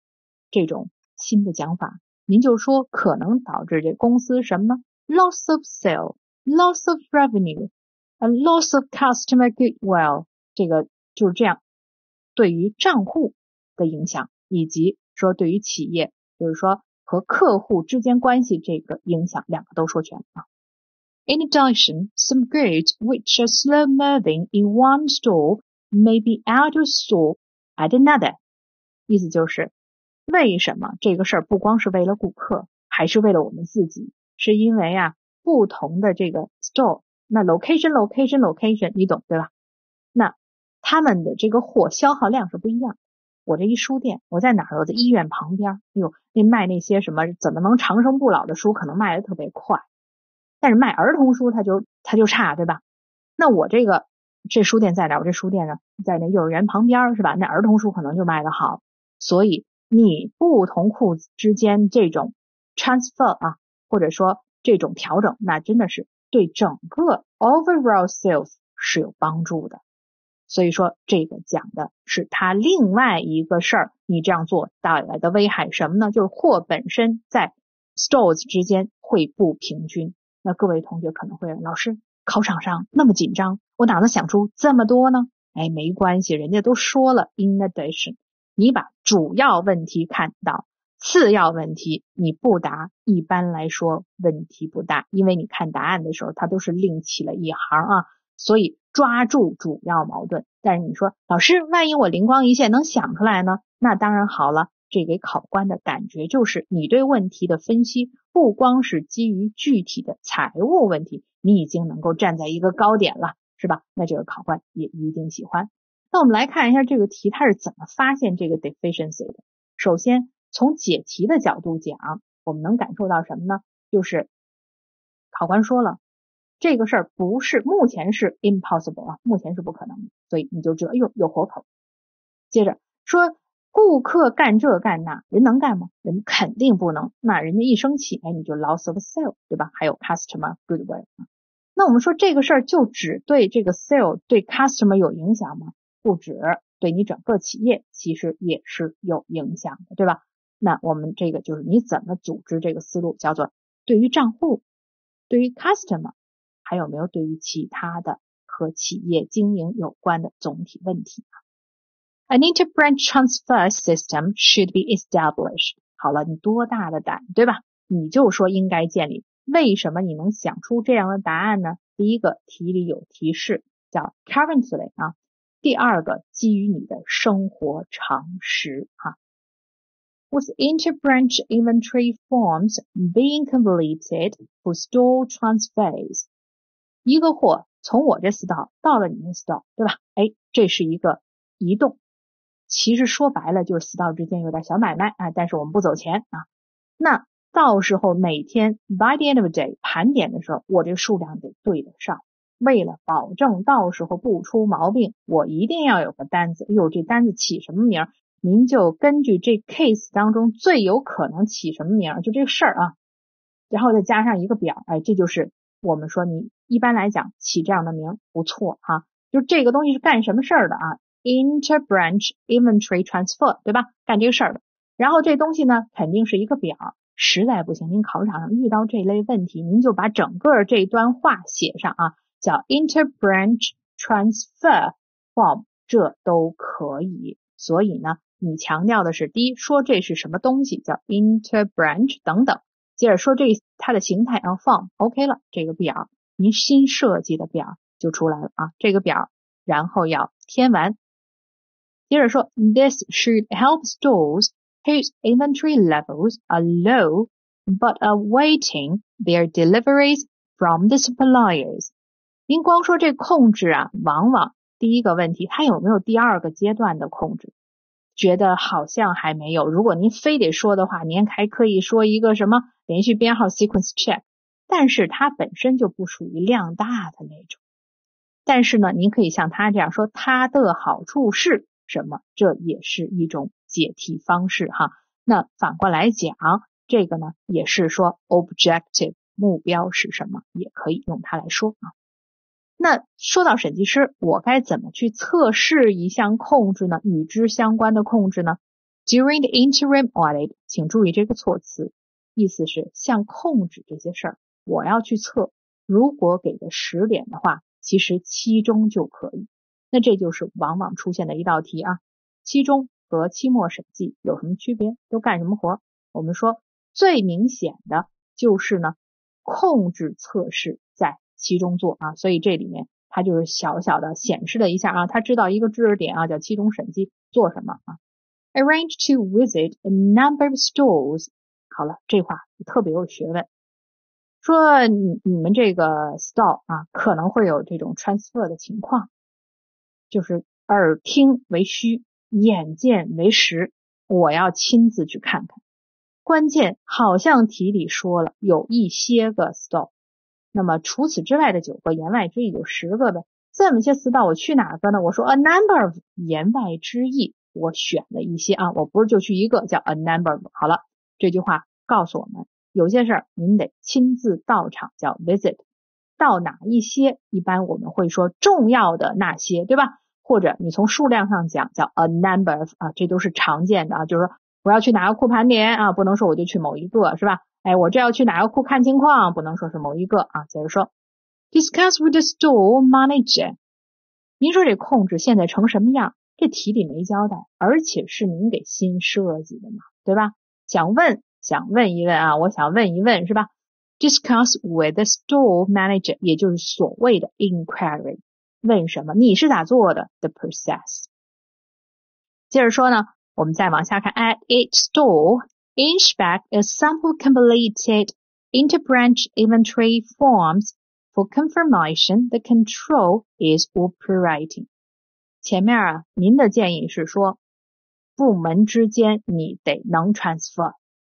这种新的讲法，您就说可能导致这公司什么 loss of sale，loss of revenue，a loss of customer goodwill，这个就是这样。对于账户的影响，以及说对于企业，就是说和客户之间关系这个影响，两个都说全啊。In addition, some goods which are slow moving in one store may be out of store at another。意思就是， 为什么这个事儿不光是为了顾客，还是为了我们自己？是因为啊，不同的这个 store，那 location location location，你懂对吧？那他们的这个货消耗量是不一样。我这一书店，我在哪儿？我在医院旁边。哟，那卖那些什么怎么能长生不老的书，可能卖的特别快。但是卖儿童书，它就它就差，对吧？那我这个这书店在哪？我这书店呢，在那幼儿园旁边，是吧？那儿童书可能就卖的好。所以你不同库之间这种 transfer 啊，或者说这种调整，那真的是对整个 overall sales 是有帮助的。所以说，这个讲的是它另外一个事儿，你这样做带来的危害什么呢？就是货本身在 stores 之间会不平均。那各位同学可能会，老师，考场上那么紧张，我哪能想出这么多呢？哎，没关系，人家都说了，in addition，你把主要问题看到，次要问题你不答，一般来说问题不大，因为你看答案的时候，它都是另起了一行啊，所以。抓住主要矛盾，但是你说老师，万一我灵光一现能想出来呢？那当然好了。这给考官的感觉就是你对问题的分析不光是基于具体的财务问题，你已经能够站在一个高点了，是吧？那这个考官也一定喜欢。那我们来看一下这个题，它是怎么发现这个 deficiency 的？首先从解题的角度讲，我们能感受到什么呢？就是考官说了。这个事儿不是目前是 impossible 啊，目前是不可能的，所以你就知道，哎呦有活口。接着说，顾客干这干那，人能干吗？人肯定不能。那人家一生气，哎，你就 loss of sale，对吧？还有 customer goodwill。那我们说这个事儿就只对这个 sale 对 customer 有影响吗？不止，对你整个企业其实也是有影响的，对吧？那我们这个就是你怎么组织这个思路，叫做对于账户，对于 customer。还有没有对于其他的和企业经营有关的总体问题？An interbranch transfer system should be established。好了，你多大的胆，对吧？你就说应该建立。为什么你能想出这样的答案呢？第一个题里有提示，叫 currently 啊。第二个基于你的生活常识哈。With interbranch inventory forms being completed for store transfers。一个货从我这 store 到了你那 store，对吧？哎，这是一个移动。其实说白了就是 store 之间有点小买卖啊，但是我们不走钱啊。那到时候每天 by the end of the day 盘点的时候，我这个数量得对得上。为了保证到时候不出毛病，我一定要有个单子。哟，这单子起什么名？您就根据这 case 当中最有可能起什么名，就这个事儿啊，然后再加上一个表。哎，这就是我们说你。一般来讲，起这样的名不错哈。就这个东西是干什么事儿的啊？Interbranch inventory transfer，对吧？干这个事儿的。然后这东西呢，肯定是一个表。实在不行，您考场上遇到这类问题，您就把整个这段话写上啊，叫 interbranch transfer form，这都可以。所以呢，你强调的是第一，说这是什么东西，叫 interbranch 等等。接着说这它的形态啊，form，OK 了，这个表。您新设计的表就出来了啊，这个表，然后要填完。接着说，This should help stores whose inventory levels are low but are waiting their deliveries from the suppliers。 您光说这控制啊，往往第一个问题，它有没有第二个阶段的控制？觉得好像还没有。如果您非得说的话，您还可以说一个什么连续编号 sequence check，但是它本身就不属于量大的那种。但是呢，您可以像他这样说，它的好处是什么？这也是一种解题方式哈。那反过来讲，这个呢也是说 objective 目标是什么，也可以用它来说啊。那说到审计师，我该怎么去测试一项控制呢？与之相关的控制呢？During the interim audit，请注意这个措辞，意思是像控制这些事儿，我要去测。如果给个十点的话。其实期中就可以，那这就是往往出现的一道题啊。期中和期末审计有什么区别？都干什么活？我们说最明显的就是呢，控制测试在期中做啊，所以这里面它就是小小的显示了一下啊，他知道一个知识点啊，叫期中审计做什么啊？Arrange to visit a number of stores。好了，这话特别有学问。说你你们这个 store 啊，可能会有这种 transfer 的情况，就是耳听为虚，眼见为实，我要亲自去看看。关键好像题里说了有一些个 store，那么除此之外的九个言外之意有十个呗。这么些 store 我去哪个呢？我说 a number of 言外之意，我选了一些啊，我不是就去一个，叫 a number of。好了，这句话告诉我们。有些事儿您得亲自到场，叫 visit。到哪一些？一般我们会说重要的那些，对吧？或者你从数量上讲，叫 a number of 啊，这都是常见的啊。就是说我要去哪个库盘点啊，不能说我就去某一个，是吧？哎，我这要去哪个库看情况，不能说是某一个啊。接着说，discuss with the store manager。您说这控制现在成什么样？这题里没交代，而且是您给新设计的嘛，对吧？想问。想问一问啊，我想问一问是吧？Discuss with the store manager，也就是所谓的 inquiry，问什么？你是咋做的？The process。接着说呢，我们再往下看，at each store inspect a sample completed interbranch inventory forms for confirmation the control is operating。前面啊，您的建议是说，部门之间你得能 transfer。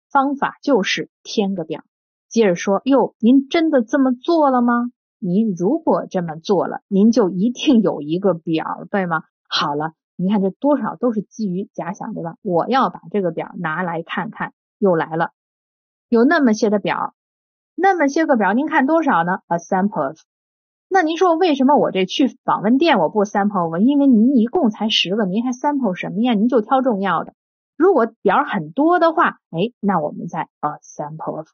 方法就是填个表，接着说哟，您真的这么做了吗？您如果这么做了，您就一定有一个表，对吗？好了， 你看这多少都是基于假想，对吧？我要把这个表拿来看看，又来了，有那么些的表，那么些个表，您看多少呢？A sample of。那您说为什么我这去访问店我不 sample？因为您一共才十个，您还 sample 什么呀？您就挑重要的。如果表很多的话，哎，那我们再 a sample of。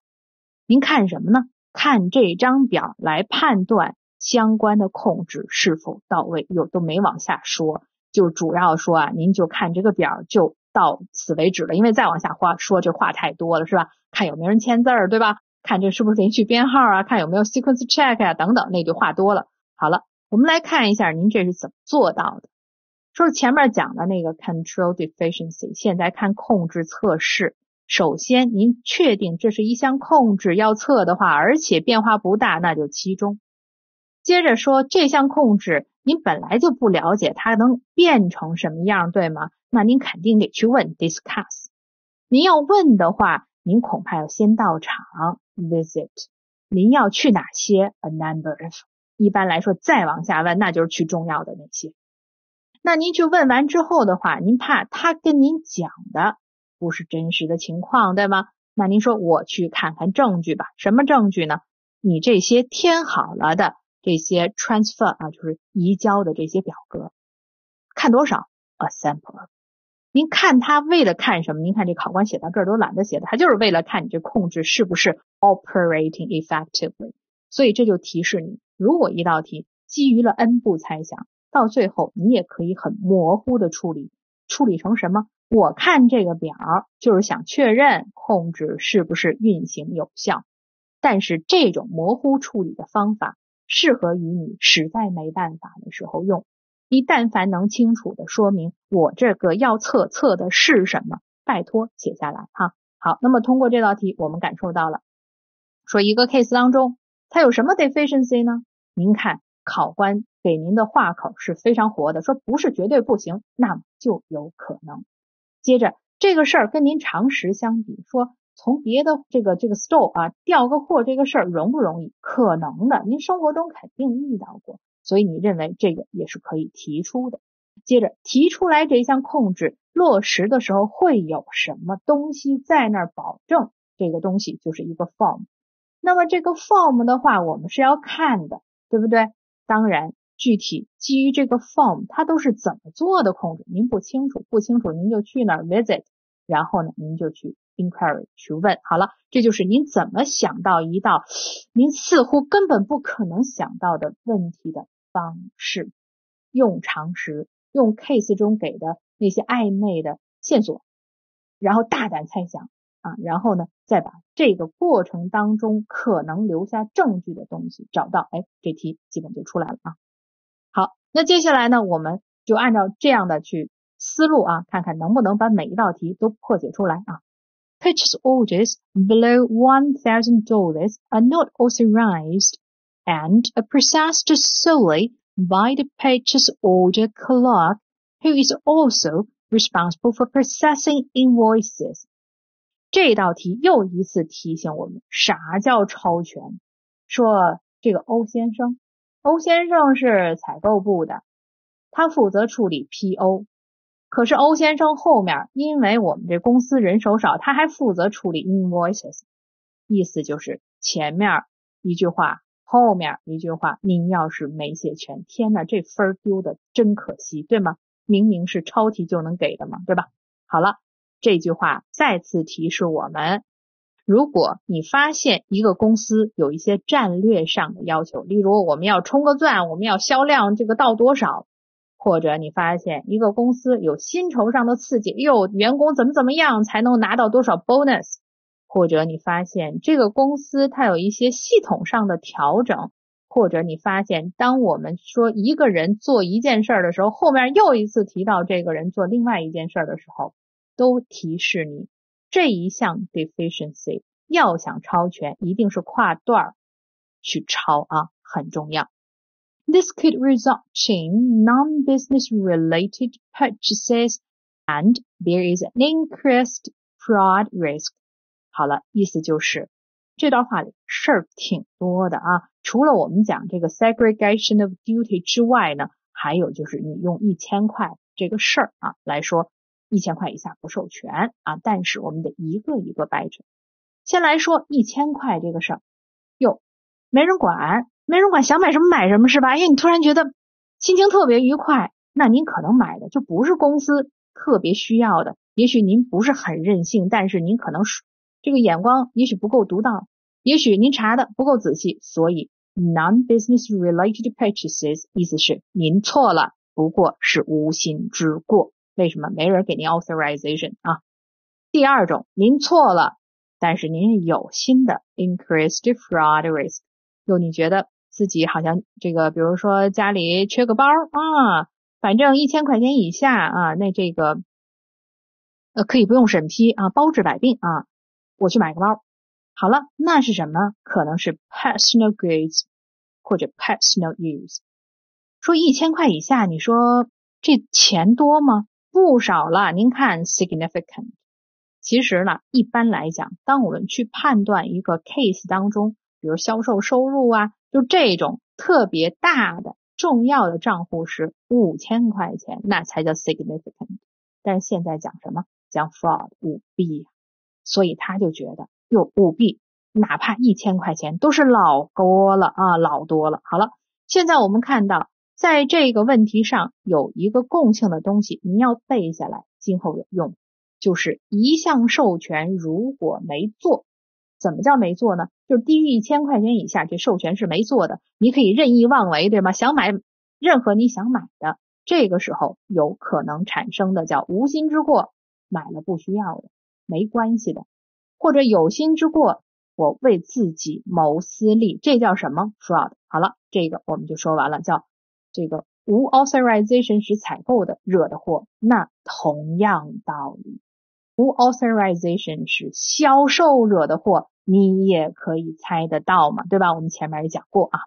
您看什么呢？看这张表来判断相关的控制是否到位。有都没往下说，就主要说啊，您就看这个表就到此为止了。因为再往下话说这话太多了，是吧？看有没有人签字儿，对吧？看这是不是连续编号啊？看有没有 sequence check 啊？等等，那句话多了。好了，我们来看一下您这是怎么做到的。说是前面讲的那个 control deficiency，现在看控制测试。首先，您确定这是一项控制要测的话，而且变化不大，那就其中。接着说这项控制，您本来就不了解它能变成什么样，对吗？那您肯定得去问 discuss。您要问的话，您恐怕要先到场 visit。您要去哪些 a number of。一般来说，再往下问，那就是去重要的那些。那您去问完之后的话，您怕他跟您讲的不是真实的情况，对吗？那您说我去看看证据吧。什么证据呢？你这些填好了的这些 transfer 啊，就是移交的这些表格，看多少？A sample。您看他为了看什么？您看这考官写到这儿都懒得写的，他就是为了看你这控制是不是 operating effectively。所以这就提示你，如果一道题基于了 n 步猜想。到最后，你也可以很模糊的处理，处理成什么？我看这个表就是想确认控制是不是运行有效。但是这种模糊处理的方法适合于你实在没办法的时候用。你但凡能清楚的说明我这个要测测的是什么，拜托写下来哈。好，那么通过这道题，我们感受到了，说一个 case 当中它有什么 deficiency 呢？您看考官。给您的话口是非常活的，说不是绝对不行，那么就有可能。接着这个事儿跟您常识相比，说从别的这个这个 store 啊调个货这个事儿容不容易？可能的，您生活中肯定遇到过，所以你认为这个也是可以提出的。接着提出来这一项控制落实的时候会有什么东西在那儿保证？这个东西就是一个 form。那么这个 form 的话，我们是要看的，对不对？当然，具体基于这个 form，它都是怎么做的控制，您不清楚，不清楚您就去那儿 visit，然后呢，您就去 inquiry 去问。好了，这就是您怎么想到一道您似乎根本不可能想到的问题的方式，用常识，用 case 中给的那些暧昧的线索，然后大胆猜想。啊，然后呢，再把这个过程当中可能留下证据的东西找到，哎，这题基本就出来了啊。好，那接下来呢，我们就按照这样的去思路啊，看看能不能把每一道题都破解出来啊。Purchase orders below one thousand dollars are not authorized and are processed solely by the purchase order clerk, who is also responsible for processing invoices. 这道题又一次提醒我们，啥叫超权？说这个欧先生，欧先生是采购部的，他负责处理 PO。 可是欧先生后面，因为我们这公司人手少，他还负责处理 invoices。意思就是前面一句话，后面一句话，您要是没写全，天呐，这分丢的真可惜，对吗？明明是抄题就能给的嘛，对吧？好了。这句话再次提示我们：如果你发现一个公司有一些战略上的要求，例如我们要冲个钻，我们要销量这个到多少，或者你发现一个公司有薪酬上的刺激，哟，员工怎么怎么样才能拿到多少 bonus，或者你发现这个公司它有一些系统上的调整，或者你发现当我们说一个人做一件事儿的时候，后面又一次提到这个人做另外一件事儿的时候。都提示你这一项 deficiency 要想超全，一定是跨段儿去抄啊，很重要。This could result in non-business related purchases and there is an increased fraud risk。好了，意思就是这段话里事儿挺多的啊。除了我们讲这个 segregation of duty 之外呢，还有就是你用一千块这个事儿啊来说。一千块以下不授权啊，但是我们得一个一个掰扯。先来说一千块这个事儿，哟，没人管，没人管，想买什么买什么是吧？因为，你突然觉得心情特别愉快，那您可能买的就不是公司特别需要的，也许您不是很任性，但是您可能是这个眼光也许不够独到，也许您查的不够仔细，所以 non-business related purchases 意思是您错了，不过是无心之过。为什么没人给您 authorization 啊？第二种，您错了，但是您有心的 increased fraud risk，就你觉得自己好像这个，比如说家里缺个包啊，反正一千块钱以下啊，那这个呃可以不用审批啊，包治百病啊，我去买个包。好了，那是什么？可能是 personal goods 或者 personal use。说一千块以下，你说这钱多吗？不少了，您看 significant。其实呢，一般来讲，当我们去判断一个 case 当中，比如销售收入啊，就这种特别大的、重要的账户是五千块钱，那才叫 significant。但是现在讲什么？讲 fraud 舞弊，所以他就觉得哟，舞弊，哪怕一千块钱都是老多了啊，老多了。好了，现在我们看到。在这个问题上有一个共性的东西，您要背下来，今后有用。就是一项授权如果没做，怎么叫没做呢？就是低于一千块钱以下，这授权是没做的，你可以任意妄为，对吗？想买任何你想买的，这个时候有可能产生的叫无心之过，买了不需要的，没关系的，或者有心之过，我为自己谋私利，这叫什么 fraud？好了，这个我们就说完了，叫。这个无 authorization 时采购的惹的祸，那同样道理，无 authorization 是销售惹的祸，你也可以猜得到嘛，对吧？我们前面也讲过啊。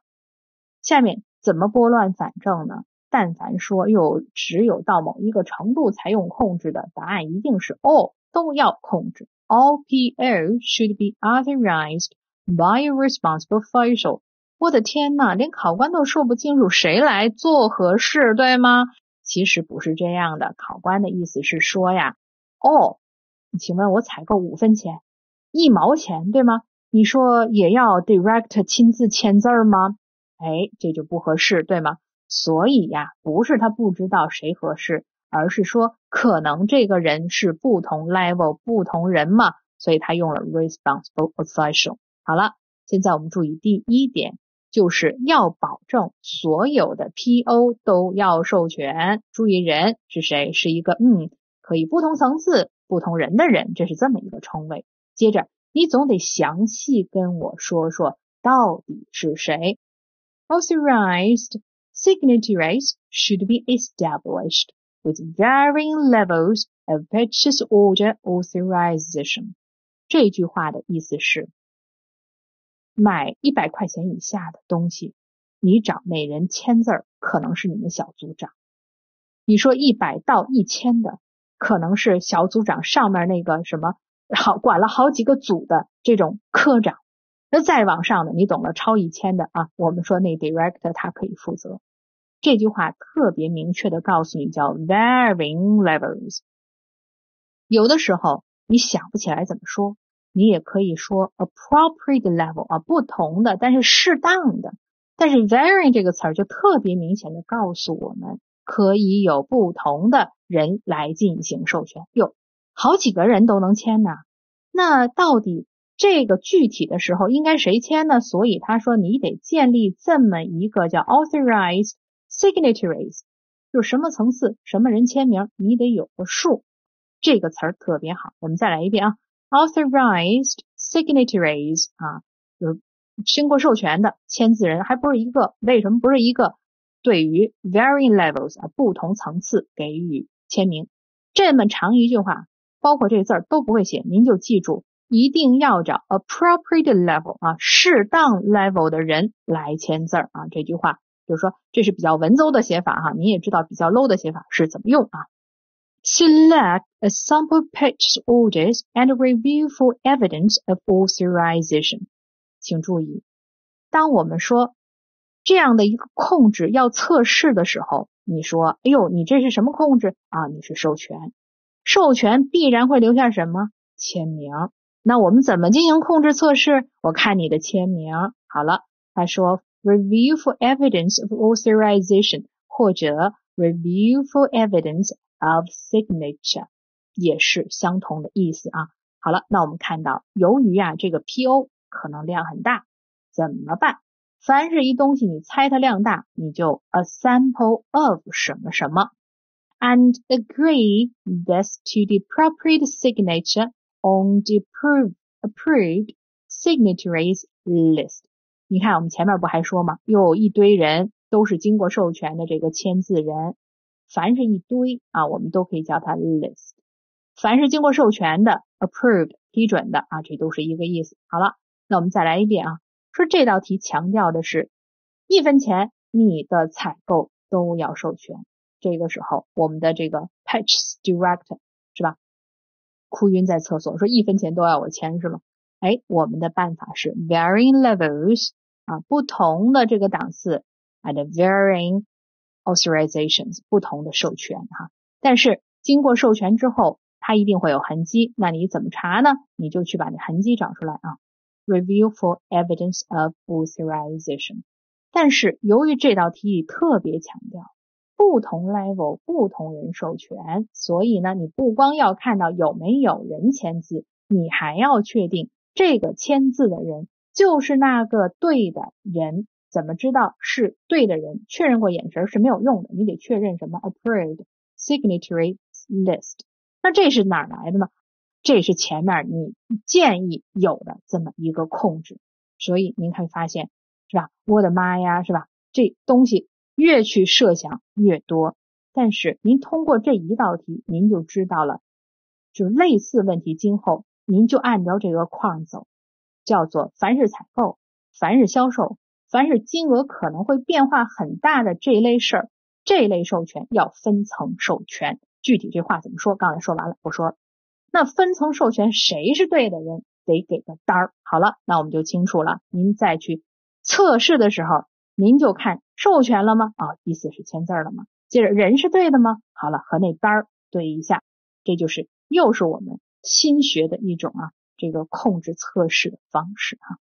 下面怎么拨乱反正呢？但凡说又只有到某一个程度才用控制的，答案一定是 all 都要控制。All PO should be authorized by a responsible official。我的天呐，连考官都说不清楚谁来做合适，对吗？其实不是这样的，考官的意思是说呀，all，请问我采购五分钱，一毛钱，对吗？你说也要 direct 亲自签字吗？哎，这就不合适，对吗？所以呀，不是他不知道谁合适，而是说可能这个人是不同 level 不同人嘛，所以他用了 responsible official。好了，现在我们注意第一点，就是要保证所有的 PO 都要授权。注意人是谁？是一个嗯，可以不同层次、不同人的人，这是这么一个称谓。接着。你总得详细跟我说说到底是谁。Authorized signatories should be established with varying levels of purchase order authorization。这句话的意思是，买一百块钱以下的东西，你找每人签字儿，可能是你们小组长。你说一百到一千的，可能是小组长上面那个什么。好，管了好几个组的这种科长，那再往上的，你懂了，超一千的啊，我们说那 director 他可以负责。这句话特别明确的告诉你，叫 varying levels。有的时候你想不起来怎么说，你也可以说 appropriate level 啊，不同的，但是适当的。但是 varying 这个词儿就特别明显的告诉我们，可以有不同的人来进行授权。哟。好几个人都能签呢，那到底这个具体的时候应该谁签呢？所以他说你得建立这么一个叫 authorized signatories，就什么层次什么人签名，你得有个数。这个词儿特别好，我们再来一遍啊，authorized signatories 啊，就是经过授权的签字人，还不是一个？为什么不是一个？对于 varying levels 啊，不同层次给予签名，这么长一句话。包括这字儿都不会写，您就记住，一定要找 appropriate level 啊，适当 level 的人来签字儿啊。这句话就是说，这是比较文绉的写法哈。你也知道比较 low 的写法是怎么用啊？Select a sample purchase orders and review for evidence of authorization。请注意，当我们说这样的一个控制要测试的时候，你说，哎呦，你这是什么控制啊？你是授权。授权必然会留下什么签名？那我们怎么进行控制测试？我看你的签名。好了，他说 review for evidence of authorization 或者 review for evidence of signature 也是相同的意思啊。好了，那我们看到，由于啊这个 PO 可能量很大，怎么办？凡是一东西你猜它量大，你就 a sample of 什么什么。and agree this to the appropriate signature on the approved approved signatories list。你看，我们前面不还说吗？有一堆人都是经过授权的这个签字人，凡是一堆啊，我们都可以叫它 list。凡是经过授权的 approved 批准的啊，这都是一个意思。好了，那我们再来一遍啊，说这道题强调的是一分钱你的采购都要授权。这个时候，我们的这个 patch director 是吧？哭晕在厕所，说一分钱都要我签是吗？哎，我们的办法是 varying levels 啊，不同的这个档次 and varying authorizations 不同的授权哈。但是经过授权之后，它一定会有痕迹，那你怎么查呢？你就去把那痕迹找出来啊。Review for evidence of authorization。但是由于这道题特别强调。不同 level 不同人授权，所以呢，你不光要看到有没有人签字，你还要确定这个签字的人就是那个对的人。怎么知道是对的人？确认过眼神是没有用的，你得确认什么 approved signatory list。那这是哪来的呢？这是前面你建议有的这么一个控制。所以您会发现，是吧？我的妈呀，是吧？这东西。越去设想越多，但是您通过这一道题，您就知道了，就类似问题，今后您就按照这个框走，叫做凡是采购、凡是销售、凡是金额可能会变化很大的这类事儿，这类授权要分层授权。具体这话怎么说？刚才说完了，不说。那分层授权谁是对的人，得给个单儿。好了，那我们就清楚了。您再去测试的时候，您就看授权了吗？啊，意思是签字了吗？接着人是对的吗？好了，和那单儿对一下，这就是又是我们新学的一种啊，这个控制测试的方式啊。